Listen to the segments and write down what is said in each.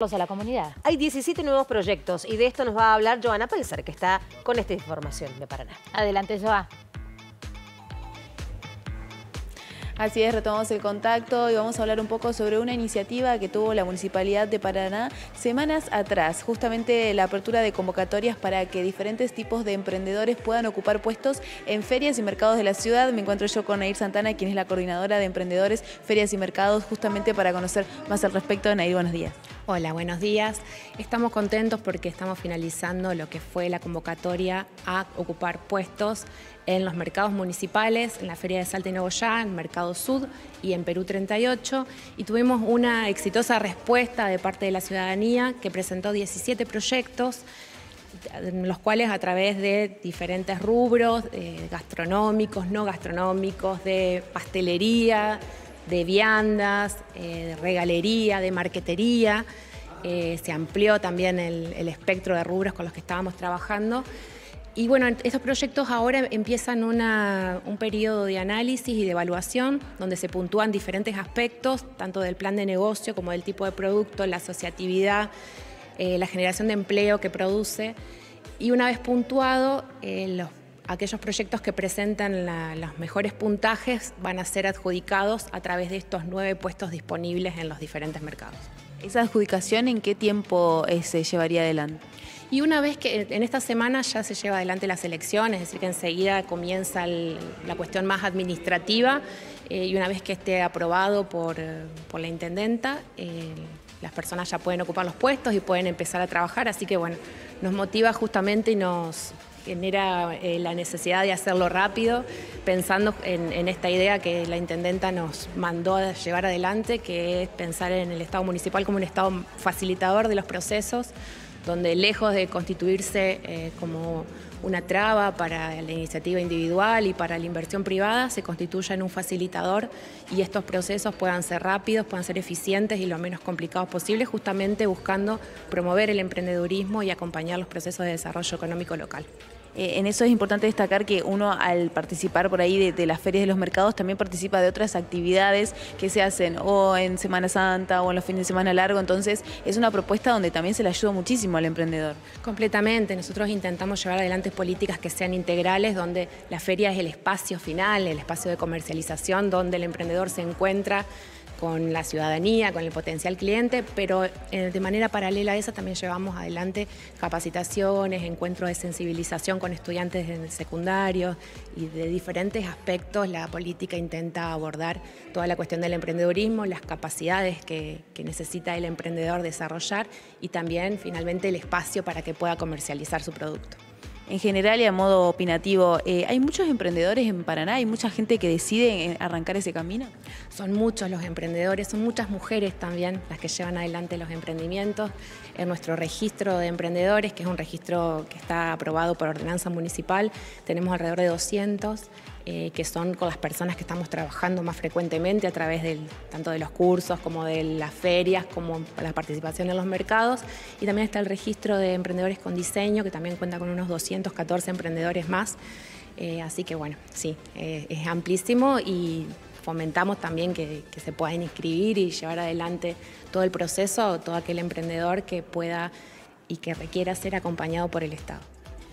a la comunidad. Hay 17 nuevos proyectos y de esto nos va a hablar Joana Pelzer, que está con esta información de Paraná. Adelante, Joa. Así es, retomamos el contacto y vamos a hablar un poco sobre una iniciativa que tuvo la Municipalidad de Paraná semanas atrás, justamente la apertura de convocatorias para que diferentes tipos de emprendedores puedan ocupar puestos en ferias y mercados de la ciudad. Me encuentro yo con Nair Santana, quien es la coordinadora de emprendedores, ferias y mercados, justamente para conocer más al respecto. Nair, buenos días. Hola, buenos días. Estamos contentos porque estamos finalizando lo que fue la convocatoria a ocupar puestos en los mercados municipales, en la Feria de Salta y Nogoyá, en Mercado Sud y en Perú 38. Y tuvimos una exitosa respuesta de parte de la ciudadanía que presentó 17 proyectos los cuales a través de diferentes rubros, eh, gastronómicos, no gastronómicos, de pastelería, de viandas, eh, de regalería, de marquetería. Eh, se amplió también el, espectro de rubros con los que estábamos trabajando. Y bueno, estos proyectos ahora empiezan un periodo de análisis y de evaluación donde se puntúan diferentes aspectos, tanto del plan de negocio como del tipo de producto, la asociatividad, eh, la generación de empleo que produce. Y una vez puntuado, los aquellos proyectos que presentan los mejores puntajes van a ser adjudicados a través de estos nueve puestos disponibles en los diferentes mercados. ¿Esa adjudicación en qué tiempo eh, se llevaría adelante? Y una vez que en esta semana ya se lleva adelante la selección, es decir, que enseguida comienza la cuestión más administrativa eh, y una vez que esté aprobado por, eh, la intendenta, las personas ya pueden ocupar los puestos y pueden empezar a trabajar, así que bueno, nos motiva justamente y nos genera eh, la necesidad de hacerlo rápido, pensando en, esta idea que la intendenta nos mandó a llevar adelante, que es pensar en el Estado municipal como un Estado facilitador de los procesos, donde lejos de constituirse eh, como una traba para la iniciativa individual y para la inversión privada, se constituya en un facilitador y estos procesos puedan ser rápidos, puedan ser eficientes y lo menos complicados posible, justamente buscando promover el emprendedurismo y acompañar los procesos de desarrollo económico local. Eh, en eso es importante destacar que uno al participar por ahí de, las ferias de los mercados también participa de otras actividades que se hacen o en Semana Santa o en los fines de semana largo, entonces es una propuesta donde también se le ayuda muchísimo al emprendedor. Completamente, nosotros intentamos llevar adelante políticas que sean integrales, donde la feria es el espacio final, el espacio de comercialización, donde el emprendedor se encuentra con la ciudadanía, con el potencial cliente, pero eh, de manera paralela a esa también llevamos adelante capacitaciones, encuentros de sensibilización con estudiantes en secundario y de diferentes aspectos. La política intenta abordar toda la cuestión del emprendedurismo, las capacidades que, que necesita el emprendedor desarrollar y también finalmente el espacio para que pueda comercializar su producto en general y a modo opinativo, eh, ¿hay muchos emprendedores en Paraná? ¿Hay mucha gente que decide arrancar ese camino? Son muchos los emprendedores, son muchas mujeres también las que llevan adelante los emprendimientos. En nuestro registro de emprendedores, que es un registro que está aprobado por ordenanza municipal, tenemos alrededor de 200. Eh, que son con las personas que estamos trabajando más frecuentemente a través del, tanto de los cursos como de las ferias, como la participación en los mercados. Y también está el registro de emprendedores con diseño, que también cuenta con unos 214 emprendedores más. Eh, así que bueno, sí, eh, es amplísimo y fomentamos también que, que, se puedan inscribir y llevar adelante todo el proceso, todo aquel emprendedor que pueda y que requiera ser acompañado por el Estado.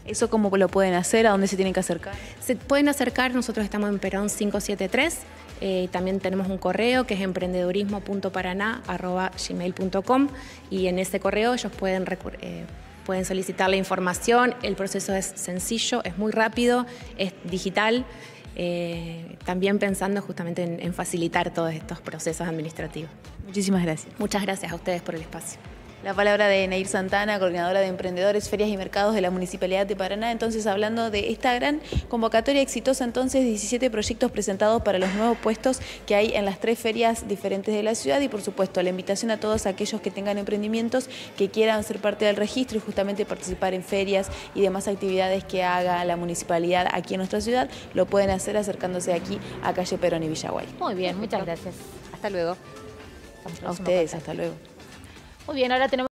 ¿Eso cómo lo pueden hacer? ¿A dónde se tienen que acercar? Se pueden acercar, nosotros estamos en Perón 573, eh, también tenemos un correo que es emprendedurismo.paraná.gmail.com y en ese correo ellos pueden, eh, pueden solicitar la información, el proceso es sencillo, es muy rápido, es digital. Eh, también pensando justamente en facilitar todos estos procesos administrativos. Muchísimas gracias. Muchas gracias a ustedes por el espacio. La palabra de Nair Santana, coordinadora de emprendedores, ferias y mercados de la Municipalidad de Paraná. Entonces, hablando de esta gran convocatoria exitosa, entonces 17 proyectos presentados para los nuevos puestos que hay en las tres ferias diferentes de la ciudad y, por supuesto, la invitación a todos aquellos que tengan emprendimientos que quieran ser parte del registro y justamente participar en ferias y demás actividades que haga la municipalidad aquí en nuestra ciudad, lo pueden hacer acercándose aquí a calle Perón y Villaguay. Muy bien, muchas gracias. Hasta luego. A ustedes, hasta luego. Muy bien, ahora tenemos...